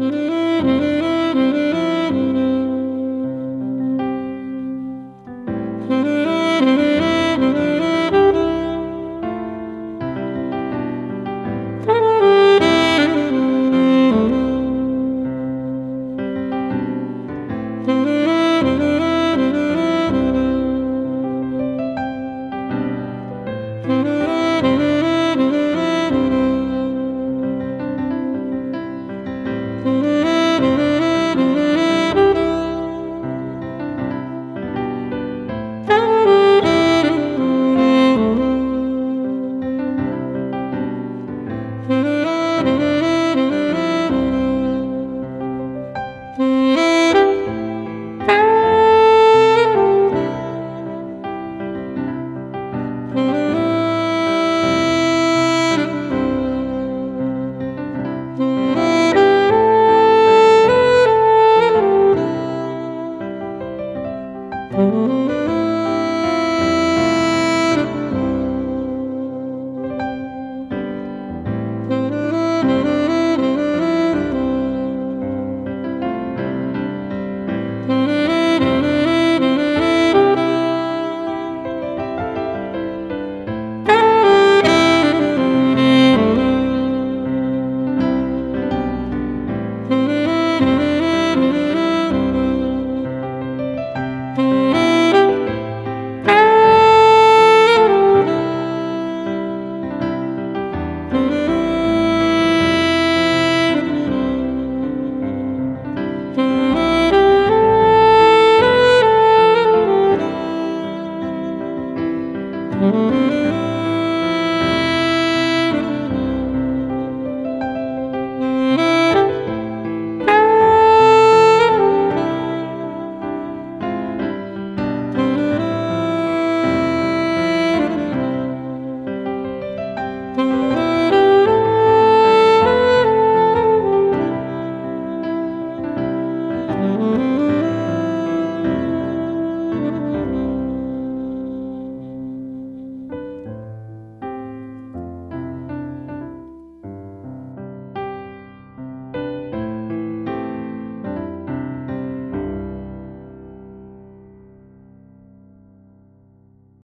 Mm-hmm. Música